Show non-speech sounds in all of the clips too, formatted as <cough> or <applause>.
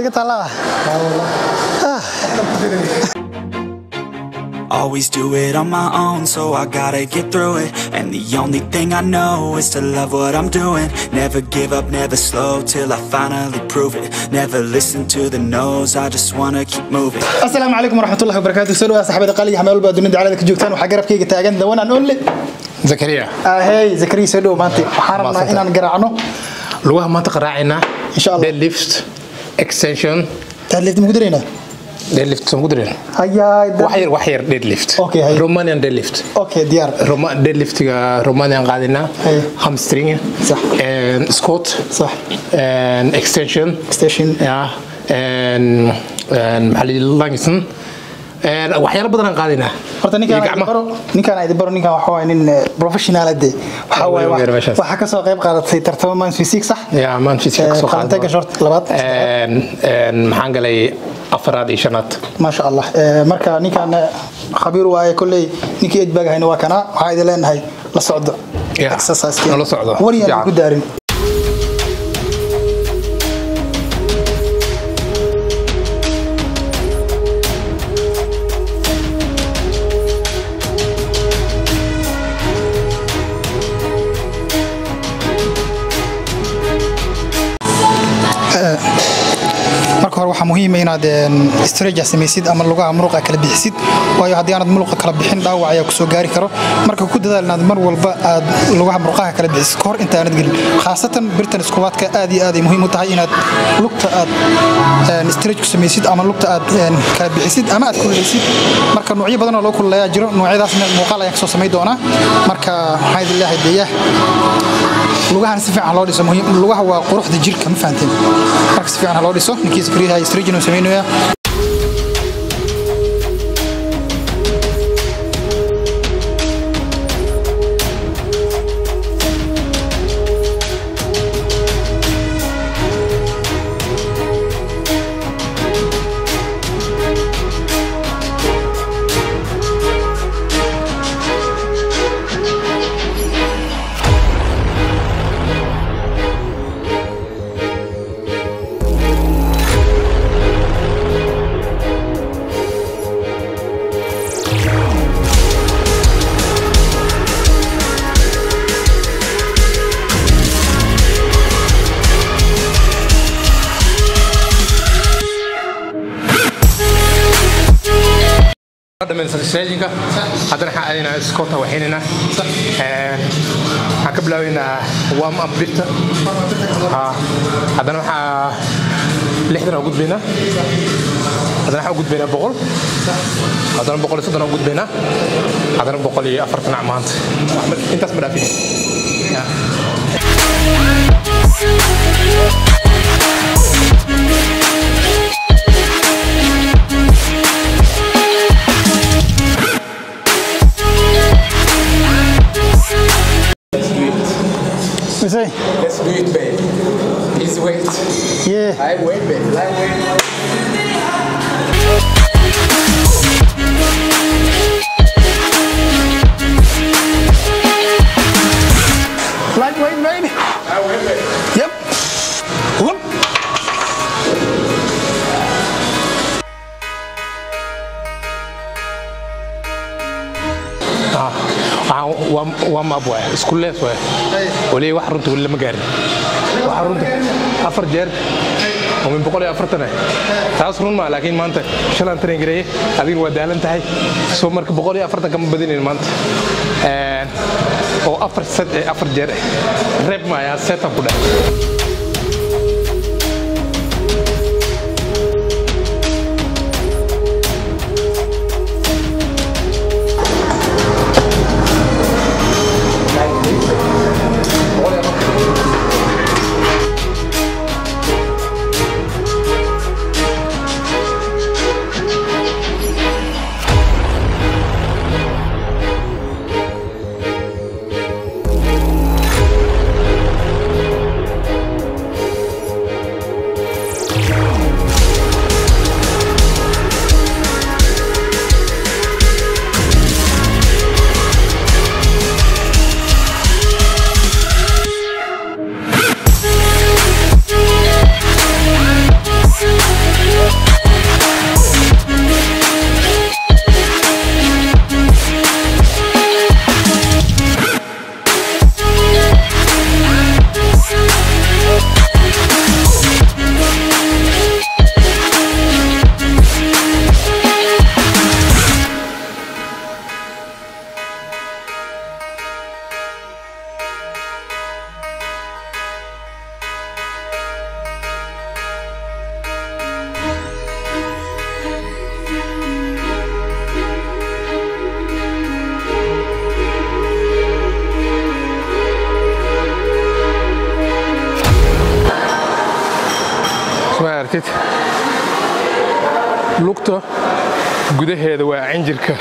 iga taalaa ah. Always do it on my own, so I gotta get through it. And the only thing I know is to love what I'm doing. Never give up, never slow till I finally prove it. Never listen to the no's, I just wanna keep moving. asalaamu calaykum waraxmatullahi wabarakaatu soo dhawaad saxaabada qaaliga meel walba dunida caalada ka joogtaan waxaa garabkayga taagan dawanaan olle زكريا. آه، هاي زكريا سيدو مانتي آه، حارنا هنا نقرعنا لوه مانتي قرعنا إن شاء الله. ديد ليفت اكستنشن ديد ليفت مقدرين ديد مقدرين هيا وحير وحير ديد أوكي هاي. رومانيان ديد أوكي ديار. روما ديد ليفت رومانيان قاعدنا هامسترينج صح. And سكوت صح. And extension. Extension. Yeah. And and محلي لانجسون waxyaalo badan aan qaadinaa horta ninkaan idi baro ninkaan waxa waaye nin professional ade waxa waaye waxa ka soo qayb qaadatay tartamo man physique sax ya man physique ka soo qaadatay ka short labaad een maxaan galay afraad iyo shanaad maasha allah marka ninkaan khabiir waaye kolley ninkii ajbaag hayna waa kana waxaa idin leenahay la socdo exercise wariyaan ku daarin uh, <laughs> marka hore waxaa muhiima inaad streja samaysid ama lugaha muruqa kala bixisid. Waayo haddii aanad muruqa kala bixin dhaawac ayaa ku soo gaari karo. Marka ku dadaal inaad mar walba aad lugaha muruqaha kala bixisid kahor inta aanad gelin. Khaasatan birtan iskubaadka aad iyo aad ay muhiim u tahay inaad lugta aad straj ku samaysid ama lugta aad kala bixisid ama aad kululeysid marka noocyo badan oo loo kululeeyaa jiro noocyadaasna muuqaal ayaan ka soo samay doonaa. Marka leeyahay deeyaha lugahan si fiican loo dhiso lugaha waa quruxda jirka ma fahanteen marka si fiican ha loo dhiso A Distrito, não se vê. Stretchingka haddana waxaan aadaynaa scotta waxaynaynaa waxaan ka bilaabaynaa warm up Ha, haddana waxaa lixdan u gudbaynaa haddana waxaan u gudbaynaa boqol haddana boqol iyo soddon u gudbaynaa haddana boqol iyo afartan ac maanta intaas ma dhaafin Let's do it, babe. He's weight. Yeah. I wait, babe. I wait. Lightweight, babe? I wait, babe. Yep. Whoop. Warm up waay isku lees waay. Wali wax runta wali lama gaarin. Waxa runta afar jeer oo min boqol iyo afartan ah taas run maa laakiin maanta shalaan train gareeye adigna waa daalan tahay. Soo marka boqol iyo afartan kama badinayn maanta. Oo afar set afar jeer ah reeb maayaa setan ku dheh aragtid lugta gudaheeda waa cinjirka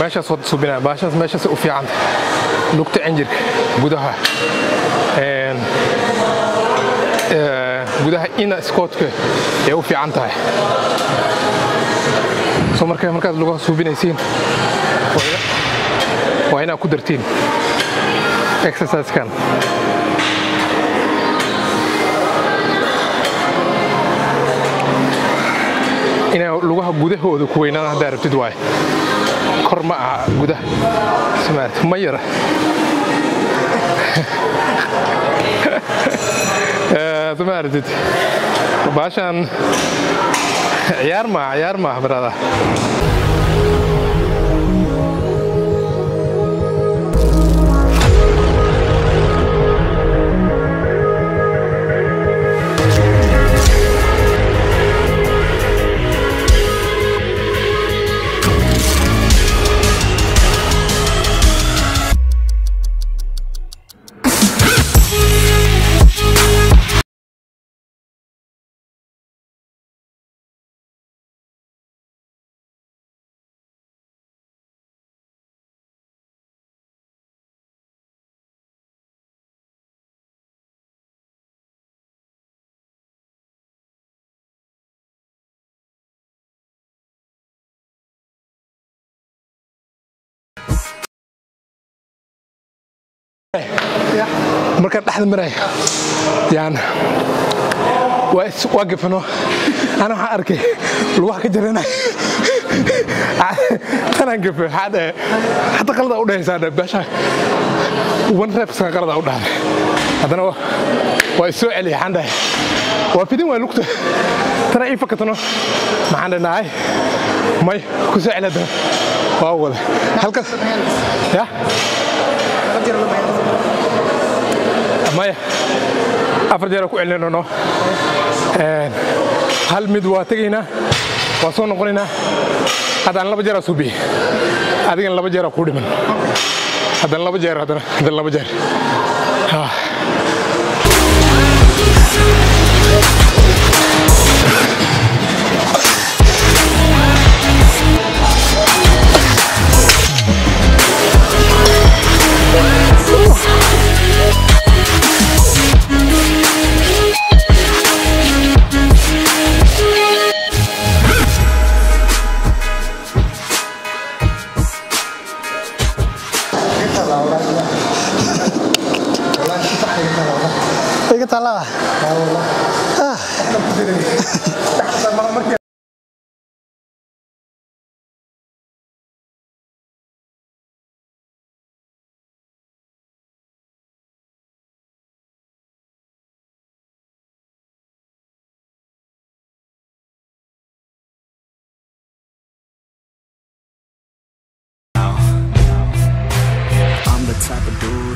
meeshaas wada subinaa baashaas meeshaas u fiicanta lugta cinjirka gudaha ee, gudaha ina scootka ay u fiican tahay. So marka markaad lugaha suubinaysiin waa ina- waa inaad ku dartiin exercisekan lugaha gudahooda ku weynaadaan haddaa rabtid waaye kor ma aha gudaha smaart ma yara. <laughs> Eh, sma aragtid. Baashaan ciyaar maaha ciyaar maaha barada markaan dhexda maray yaan. Waa gafano ana waxaan arkay lugaha ka jaranay tanaan gafe waxaa dhahe hadda qalada u dhahaysaa dhe beesha. One repska qalada u dhahday. Haddana waa- isoo celiya waxaan dhahay waa fidin waa lugta. Tana ii fakatano maxaan dhanahay may ku soo celi haddana waa wada. Halkaas. Ya maya afar jeer ku Een, hal mid waa tegaynaa waa soo noqonaynaa haddaan laba jeeraa suubiye adigana laba jeeraa kuu dhiman. Haddana laba jeer haddana laba jeer Ah. <laughs>